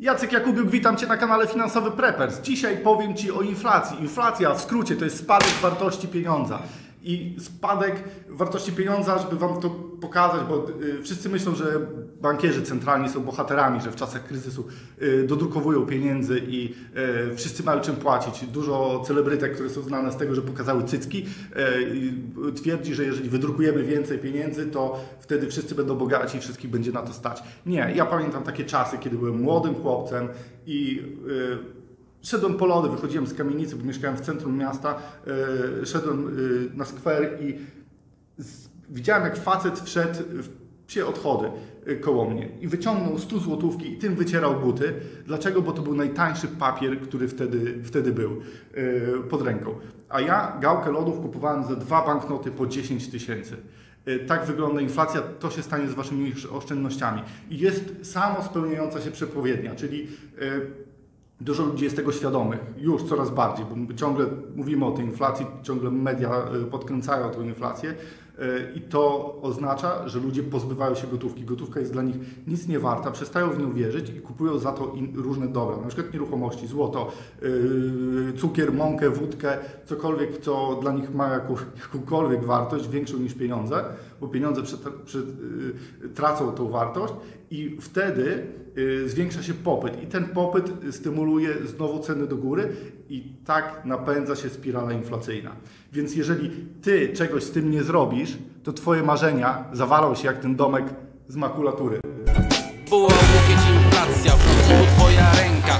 Jacek Jakubiuk, witam Cię na kanale Finansowy Preppers. Dzisiaj powiem Ci o inflacji. Inflacja w skrócie to jest spadek wartości pieniądza. I spadek wartości pieniądza, żeby Wam to pokazać, bo y, wszyscy myślą, że bankierzy centralni są bohaterami, że w czasach kryzysu y, dodrukowują pieniędzy i y, wszyscy mają czym płacić. Dużo celebrytek, które są znane z tego, że pokazały cycki, twierdzi, że jeżeli wydrukujemy więcej pieniędzy, to wtedy wszyscy będą bogaci i wszystkich będzie na to stać. Nie, ja pamiętam takie czasy, kiedy byłem młodym chłopcem i Szedłem po lody, wychodziłem z kamienicy, bo mieszkałem w centrum miasta, yy, szedłem yy, na skwer i z, widziałem jak facet wszedł w psie odchody yy, koło mnie i wyciągnął 100 złotówki i tym wycierał buty. Dlaczego? Bo to był najtańszy papier, który wtedy, wtedy był yy, pod ręką. A ja gałkę lodów kupowałem za dwa banknoty po 10 tysięcy. Tak wygląda inflacja, to się stanie z waszymi oszczędnościami. I jest samo spełniająca się przepowiednia, czyli Dużo ludzi jest tego świadomych, już coraz bardziej, bo ciągle mówimy o tej inflacji, ciągle media y, podkręcają tę inflację i to oznacza, że ludzie pozbywają się gotówki. Gotówka jest dla nich nic nie warta, przestają w nią wierzyć i kupują za to różne dobra, na przykład nieruchomości, złoto, y, cukier, mąkę, wódkę, cokolwiek, co dla nich ma jakąkolwiek wartość, większą niż pieniądze, bo pieniądze tracą tą wartość i wtedy zwiększa się popyt i ten popyt stymuluje znowu ceny do góry i tak napędza się spirala inflacyjna. Więc jeżeli ty czegoś z tym nie zrobisz, to twoje marzenia zawalą się jak ten domek z makulatury. Było łukieć inflacja, w twoja ręka